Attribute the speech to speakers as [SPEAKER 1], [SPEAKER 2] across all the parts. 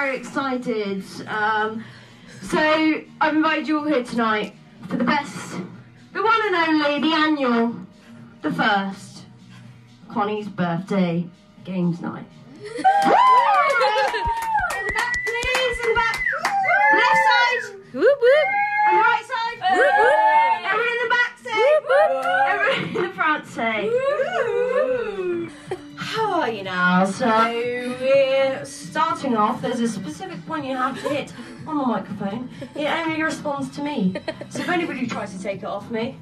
[SPEAKER 1] very excited. Um, so I've invited you all here tonight for the best, the one and only, the annual, the first, Connie's birthday games night. in the back, please, in the back. Left side.
[SPEAKER 2] Whoop whoop.
[SPEAKER 1] And right side. Everyone in the back say. Everyone in the front say. How are you now? Uh-huh. So we're starting off. There's a specific point you have to hit on the microphone. It only responds to me. So if anybody tries to take it off me,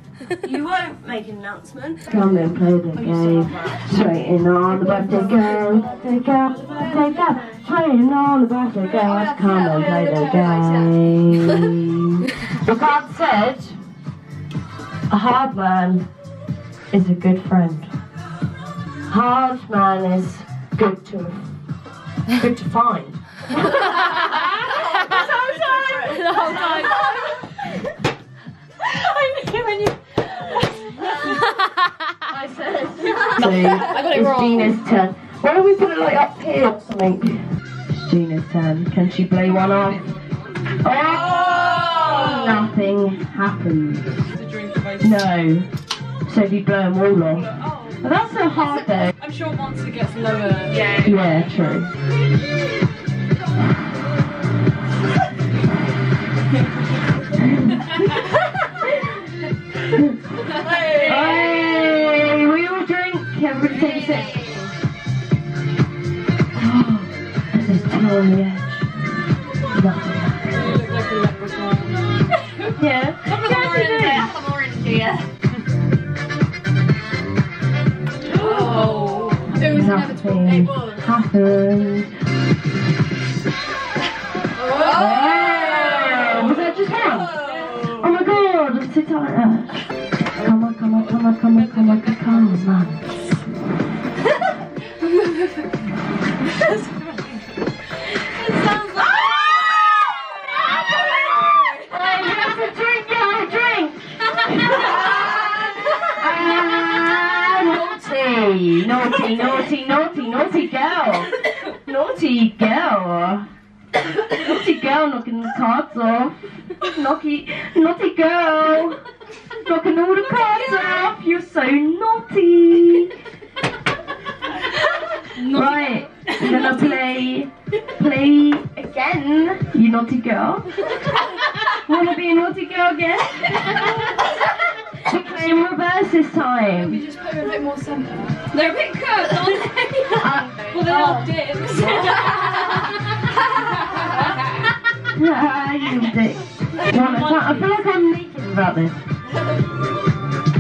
[SPEAKER 1] you won't make an announcement.
[SPEAKER 3] Come and play the game. Straighten on the birthday girl. Take out, take out. Straighten on the birthday girl. Come and play the game.
[SPEAKER 1] The God said,
[SPEAKER 3] A hard man is a good friend. Hard man is good to good to find.
[SPEAKER 2] The whole time. I knew when you.
[SPEAKER 1] I said,
[SPEAKER 3] So
[SPEAKER 2] I got it
[SPEAKER 3] it's
[SPEAKER 2] wrong.
[SPEAKER 3] Gina's turn. Why don't we put it like up here or something? It's Gina's turn. Can she play one off? Oh! Nothing happens. No. So if you blow them all off. But that's so hard though.
[SPEAKER 4] I'm sure once it gets lower.
[SPEAKER 1] yeah.
[SPEAKER 3] Yeah, true. naughty, naughty, naughty, girl. Naughty girl. Naughty girl knocking the cards off. Naughty, naughty girl. Knocking all the cards off. You're so naughty. Right, I'm gonna play, play again. You naughty girl. Wanna be a naughty girl again? We're reverse this time.
[SPEAKER 4] We just put them a bit more centre.
[SPEAKER 2] They're a bit curved, aren't they?
[SPEAKER 4] Well, they're all dips.
[SPEAKER 3] Ah, you dick. Wanna- I feel like I'm naked about this.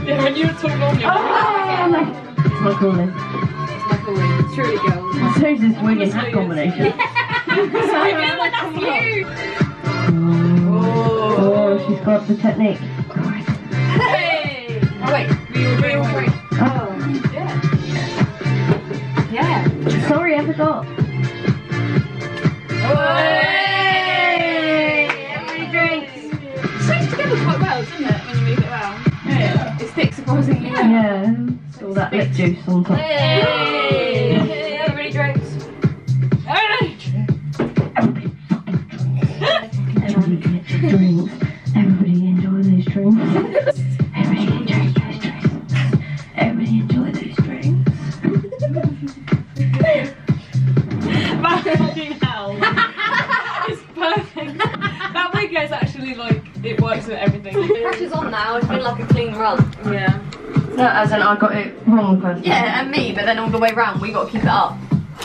[SPEAKER 4] yeah, when you were talking on your
[SPEAKER 3] Oh, no. It's my calling.
[SPEAKER 4] It's my calling. It's truly girls.
[SPEAKER 3] I suppose this wig and hat combination.
[SPEAKER 4] I feel like that's you.
[SPEAKER 3] Oh, oh, she's got the technique.
[SPEAKER 4] Wait, we were three.
[SPEAKER 3] Oh,
[SPEAKER 4] Yeah. Yeah.
[SPEAKER 3] sorry, I forgot. Hey! Everybody drinks.
[SPEAKER 4] It sticks together quite well, doesn't it, when you move it around? Yeah. It sticks surprisingly well.
[SPEAKER 3] Yeah, it's all that lip juice on top.
[SPEAKER 4] Hey. With everything.
[SPEAKER 2] Pressure's on now. It's been like a clean run.
[SPEAKER 4] Yeah.
[SPEAKER 3] No, as in I got it wrong first.
[SPEAKER 2] Yeah, and me, but then all the way round, we got to keep it up.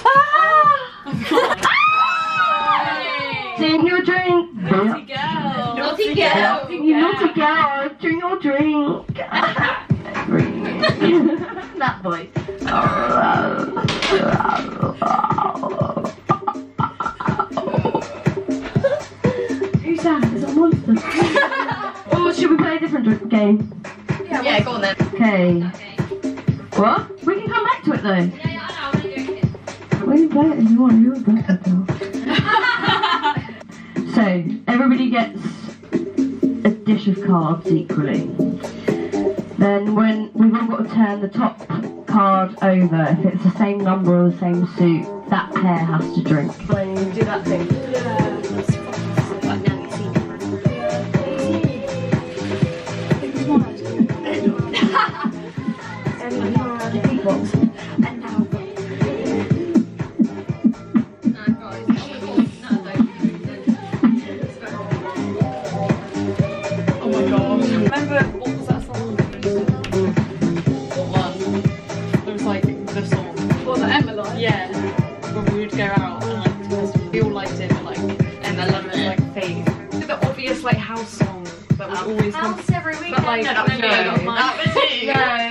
[SPEAKER 3] Drink your drink.
[SPEAKER 4] Naughty girl.
[SPEAKER 2] Naughty girl.
[SPEAKER 3] You naughty girl. Drink your drink. that voice. Game?
[SPEAKER 2] Yeah, yeah go on then.
[SPEAKER 3] Okay. What? We can come back to it though. We can play it if you want. You're a birthday girl. So, everybody gets a dish of cards equally. Then when we've all got to turn the top card over, if it's the same number or the same suit, that pair has to drink. When you do that thing.
[SPEAKER 4] And
[SPEAKER 2] now. Oh my
[SPEAKER 4] god. Remember
[SPEAKER 2] what was that song What one? There was
[SPEAKER 4] like
[SPEAKER 2] the
[SPEAKER 4] song. What the
[SPEAKER 5] Emma Yeah.
[SPEAKER 4] When we would go out and like it like and I like fade. The obvious like house song
[SPEAKER 2] that we always house every weekend.
[SPEAKER 1] But like no, no, no, no, no, no, no,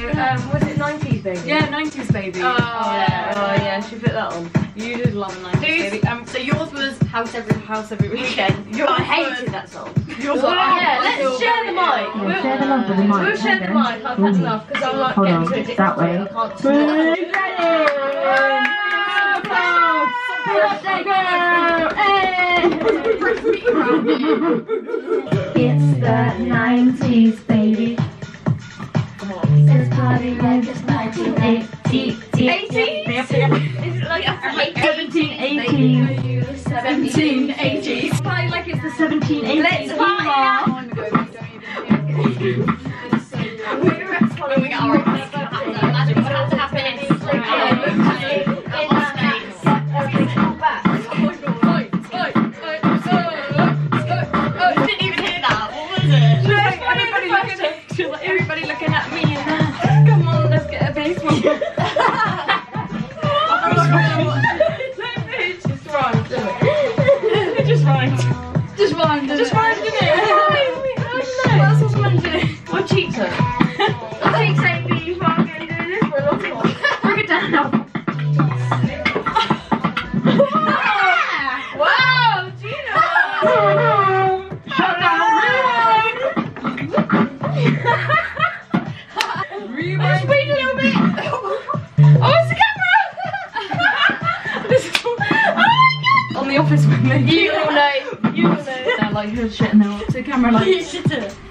[SPEAKER 1] baby?
[SPEAKER 4] Yeah, 90s baby.
[SPEAKER 1] Oh, yeah. Oh, yeah, she put that on.
[SPEAKER 4] You did love 90s baby. Um,
[SPEAKER 2] so yours was house every
[SPEAKER 4] house every weekend.
[SPEAKER 2] Yours
[SPEAKER 1] I
[SPEAKER 2] was-
[SPEAKER 1] hated that song.
[SPEAKER 4] Yours
[SPEAKER 1] Well,
[SPEAKER 4] was-
[SPEAKER 1] yeah, let's share the mic.
[SPEAKER 3] Yeah,
[SPEAKER 1] We'll,
[SPEAKER 3] share the love with the mic.
[SPEAKER 1] we'll share the mic. I've had enough because I'm like
[SPEAKER 3] Hold
[SPEAKER 1] getting
[SPEAKER 3] on,
[SPEAKER 1] too
[SPEAKER 3] that way.
[SPEAKER 1] I can't stop. Birthday girl!
[SPEAKER 3] It's the 90s, baby. It's 18? Like
[SPEAKER 1] 18? 17, 18.
[SPEAKER 4] 17, 18. Who's shitting now? The camera, like,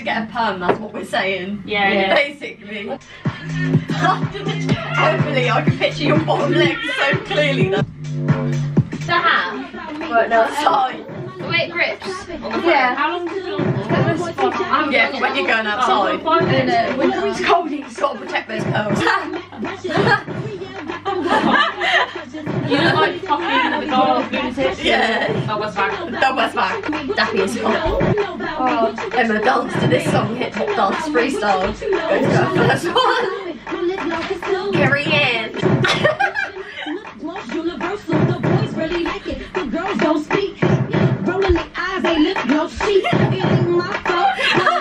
[SPEAKER 2] to get a perm, that's what we're saying.
[SPEAKER 4] Yeah, yeah.
[SPEAKER 2] Basically. Hopefully I can picture your bottom leg so clearly though.
[SPEAKER 1] The hat. Right now.
[SPEAKER 2] Outside.
[SPEAKER 1] Wait, grips. Yeah.
[SPEAKER 4] How long does it on
[SPEAKER 2] Yeah, when you're going outside.
[SPEAKER 4] Five minutes.
[SPEAKER 2] When it's cold, you've got to protect those curls.
[SPEAKER 4] You look like fucking the dog lunatic.
[SPEAKER 2] yeah.
[SPEAKER 4] Oh, what's back?
[SPEAKER 2] Double back. Dappy as fuck.
[SPEAKER 1] Oh,
[SPEAKER 2] Emma danced to this song, hip hop dance freestyle. Goes to our first one. Carrie Ann.
[SPEAKER 6] Universal, the boys really like it. The girls don't speak. Rolling their eyes, they lip gloss cheek. It ain't my fault.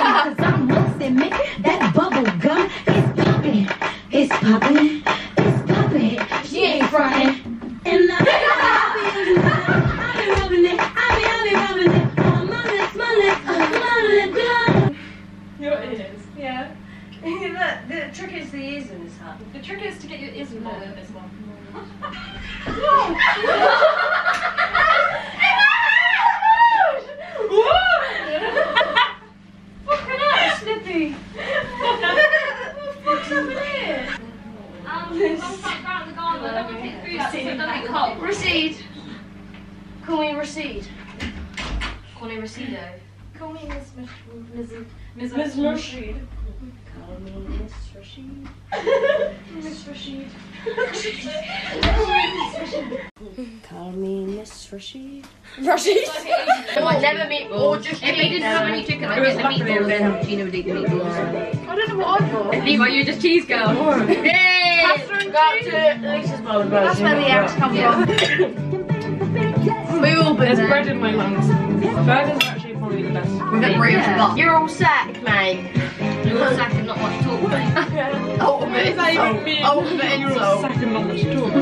[SPEAKER 6] Cause I'm lost in me. That bubble gum is popping. It's popping. It's popping. She ain't frontin'. And I I be rubbing it. I be, I be rubbing it. Lips, my lips, on my lip gloss.
[SPEAKER 4] Your ears. Yeah.
[SPEAKER 1] the, the trick is the ears in this hat.
[SPEAKER 4] The trick is to get your ears in this one.
[SPEAKER 1] Fucking hell, Snippy!
[SPEAKER 4] What's happening here? Um, I'm back round the garden. I don't want to pick food up so it doesn't get cold.
[SPEAKER 1] Recede. Call me Recede. Call me Recedo. Call me Miss Miss Miss
[SPEAKER 4] Miss
[SPEAKER 1] Miss
[SPEAKER 4] Rashid.
[SPEAKER 1] Call me Miss Rashid. Miss Rashid. Call me Miss Rashid.
[SPEAKER 2] Rashid.
[SPEAKER 1] never meet or just
[SPEAKER 2] If they didn't have any chicken, I'd get the meatballs. Then Gina would eat the meatballs.
[SPEAKER 1] I don't know what I thought.
[SPEAKER 2] Levi, you're just cheese girl.
[SPEAKER 1] Yay! Back to Lisa's bowl. That's where the eggs come from. We all been
[SPEAKER 4] There's
[SPEAKER 1] there.
[SPEAKER 4] bread in my lungs. Burgers are actually probably the best.
[SPEAKER 2] With a brioche bun.
[SPEAKER 1] You're all sacked, mate.
[SPEAKER 2] You're all sack and not much talk.
[SPEAKER 1] Ultimate insult. Ultimate insult.
[SPEAKER 4] Second not much talk.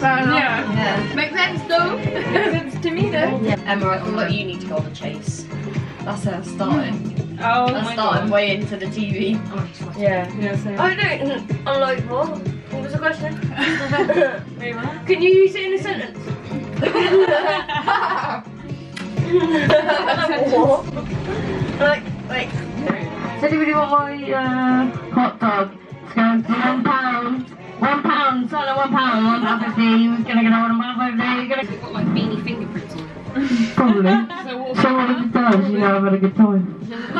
[SPEAKER 1] Fair enough.
[SPEAKER 4] Yeah.
[SPEAKER 2] Makes sense though.
[SPEAKER 4] It's to me though. Yeah.
[SPEAKER 2] Emma, I feel like you need to go on the chase. That's how I started.
[SPEAKER 4] Oh
[SPEAKER 2] I
[SPEAKER 4] my
[SPEAKER 2] started
[SPEAKER 4] god.
[SPEAKER 2] way into the TV.
[SPEAKER 4] Yeah. Yeah, same.
[SPEAKER 1] Oh, I don't. I'm like, what? What was the question? Can you use it in a sentence? Like, like.
[SPEAKER 3] Does anybody want my hot dog? It's going for one pound. One pound, son of one pound. One pound fifty. Who's gonna get on one pound fifty? You're gonna
[SPEAKER 2] Got like beanie fingerprints on it.
[SPEAKER 3] probably.
[SPEAKER 4] So what?
[SPEAKER 3] If it does? You know, I've had a good time. I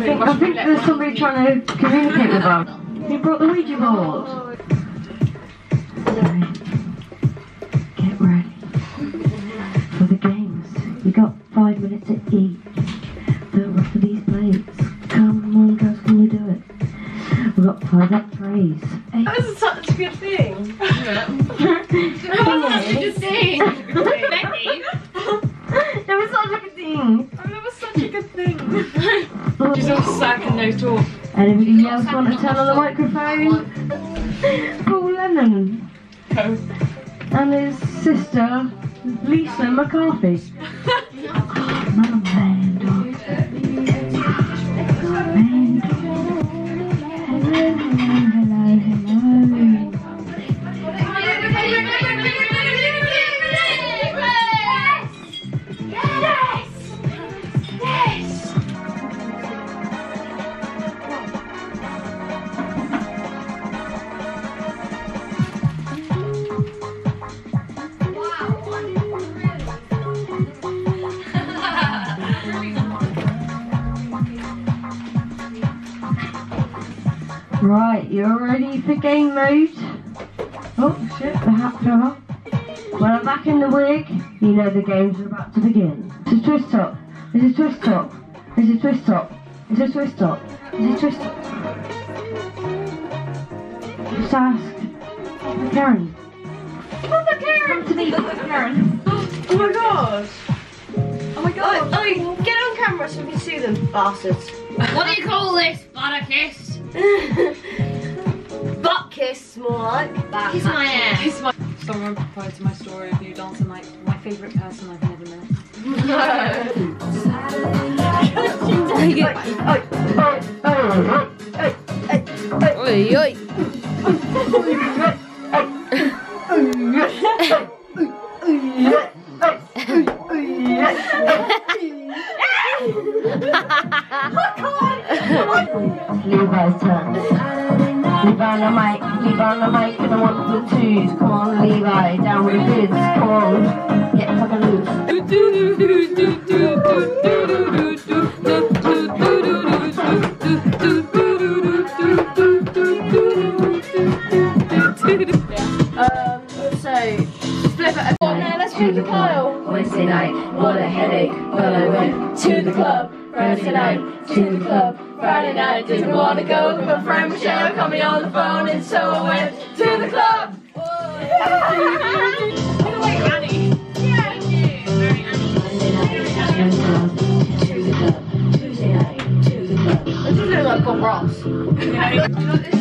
[SPEAKER 3] think, I think there's somebody trying to communicate with us. He brought the Ouija board. Get ready games. You got five minutes to eat. Fill up for these plates. Come on, girls, can you do it? We've got five up trays.
[SPEAKER 1] That was such a good thing.
[SPEAKER 2] Good thing. Becky.
[SPEAKER 3] It was such a good thing.
[SPEAKER 4] That was such a good thing. Oh, She's all sack and no talk.
[SPEAKER 3] Anybody else want to tell on the microphone? Oh. Paul Lennon oh. and his sister Lisa McCarthy. Oh, Right, you're ready for game mode? Oh shit, the hat fell off. Well, I'm back in the wig. You know the games are about to begin. It's a twist top. It's a twist top. It's a twist top. It's a twist top. It's a twist top. Just ask Karen. Come to me, Karen.
[SPEAKER 1] Oh my god. Oh my god. Oh, oh, get on camera so we can see them, bastards.
[SPEAKER 2] What do you call this? Butterkist?
[SPEAKER 1] Butt kiss, more like.
[SPEAKER 2] Kiss my ass.
[SPEAKER 4] Someone replied to my story of you dancing like my favourite person I've never met.
[SPEAKER 2] Oi, oi.
[SPEAKER 3] Night, what a headache. Well, I went to the club. Friday night, to the club.
[SPEAKER 1] Friday night, didn't want to go, but my friend Michelle called me on the phone, and so I went to the club.
[SPEAKER 3] Monday night, to the club. To the club. Tuesday night, to the club.
[SPEAKER 1] This is looking like Bob Ross.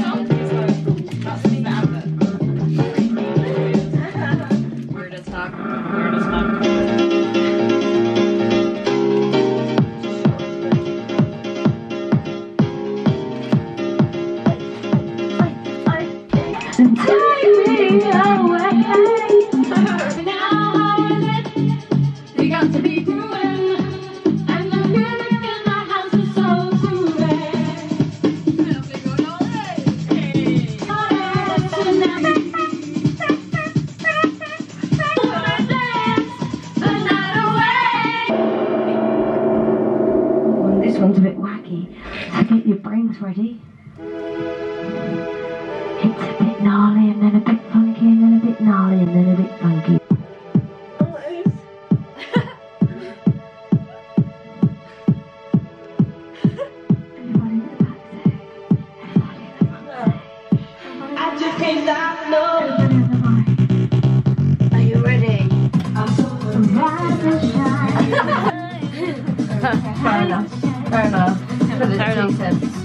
[SPEAKER 3] Another the
[SPEAKER 1] two
[SPEAKER 2] enough.
[SPEAKER 1] cents.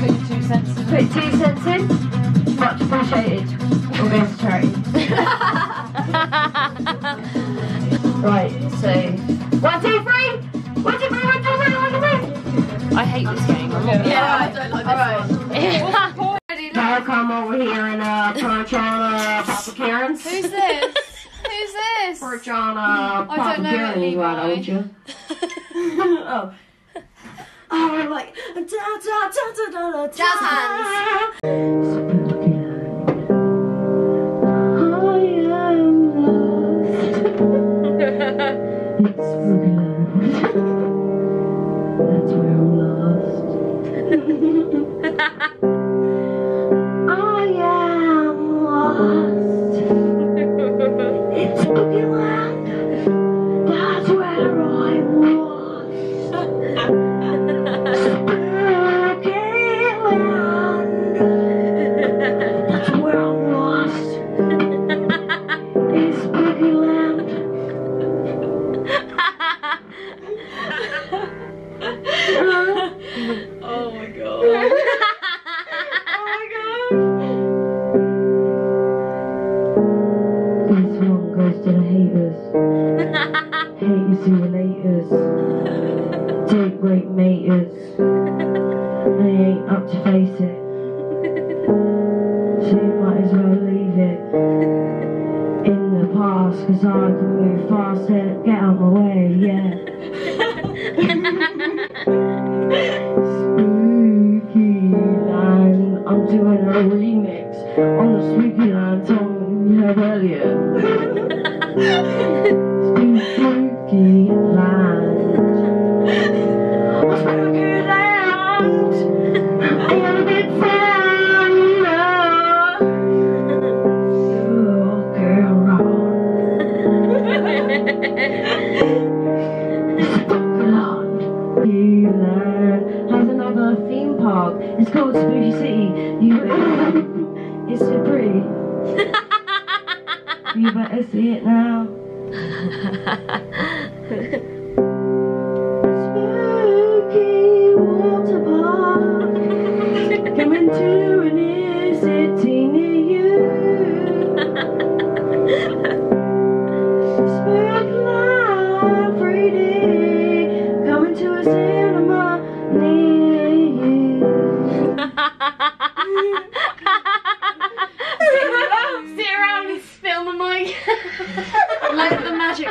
[SPEAKER 4] Put your two cents in.
[SPEAKER 1] Put two cents in. Much appreciated. All goes to charity. right, so one, two, three! One, two, three, one, two, three, one, two, three!
[SPEAKER 2] I hate this game. Yeah,
[SPEAKER 1] yeah
[SPEAKER 2] I don't like this right. one.
[SPEAKER 1] Now come over here and uh, punch on uh, Papa Karen's.
[SPEAKER 2] Who's this? Who's this?
[SPEAKER 1] Perch on uh, Papa Karen, you are, don't you? oh. Oh, are like da da da da da da.
[SPEAKER 3] That's where I'm lost. so you might as well leave it in the past, cause I can move faster. get out of my way, yeah. you better see it now.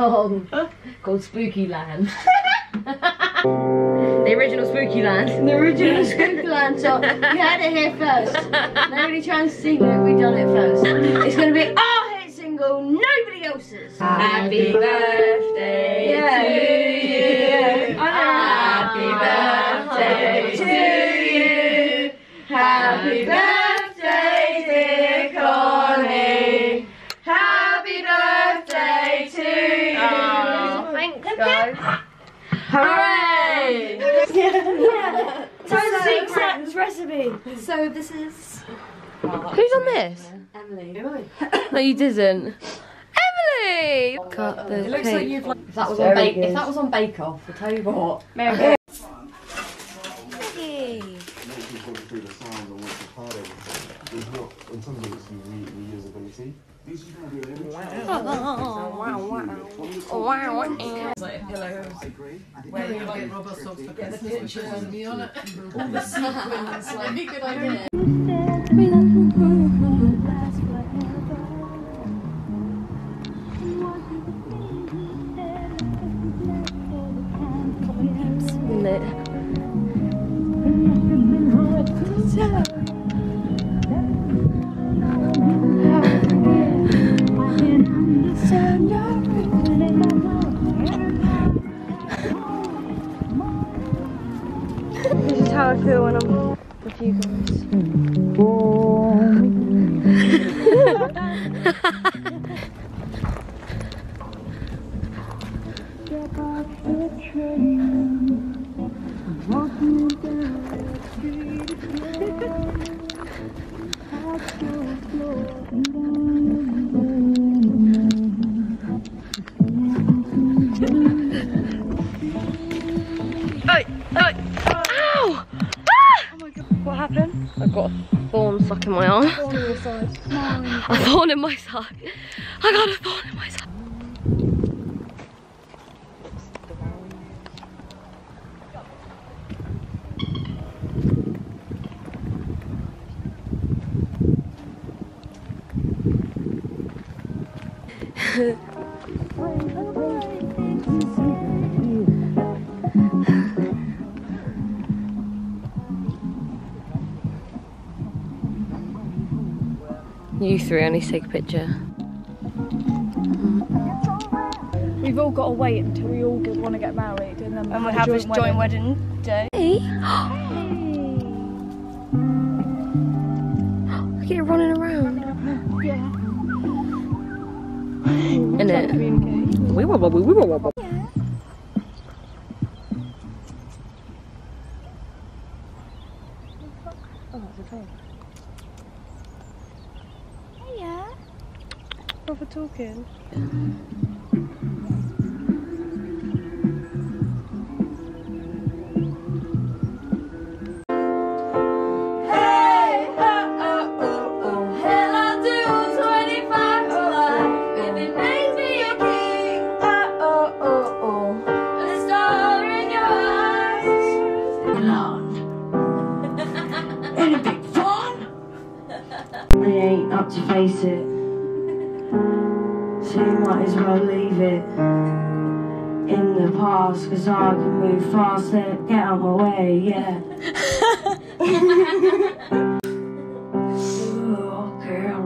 [SPEAKER 2] song called Spooky Land. the original Spooky Land.
[SPEAKER 3] The original Spooky Land song. You had it here first. Nobody try and sing it, we've done it first. It's going
[SPEAKER 2] to be
[SPEAKER 1] No, you didn't. Emily! Cut the
[SPEAKER 4] It looks like you've like.
[SPEAKER 2] If that was on Bake, if that was on Bake Off, I'll tell you what.
[SPEAKER 7] She's gone through the sounds and what's part of it. There's not, in terms of its re- reusability. These people do an image.
[SPEAKER 4] It's like pillows. Where you like rubber socks for get the pictures of me on it. All the sequins, like
[SPEAKER 1] thorn stuck in my arm. A thorn in my side. I got a thorn You three, I need to take a picture.
[SPEAKER 5] We've all got to wait until we all want to get married, and then
[SPEAKER 3] And we'll have this joint wedding day.
[SPEAKER 1] Hey! Look at it running around.
[SPEAKER 5] Yeah.
[SPEAKER 1] In it. Wee
[SPEAKER 3] the cause I can move faster. Get out my way, yeah. Ooh, girl,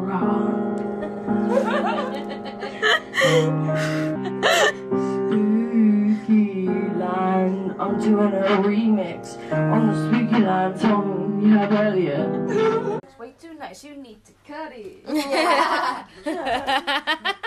[SPEAKER 3] Spooky Land. I'm doing a remix on the Spooky Land song you heard earlier.
[SPEAKER 2] Wait too nice, you need to cut it.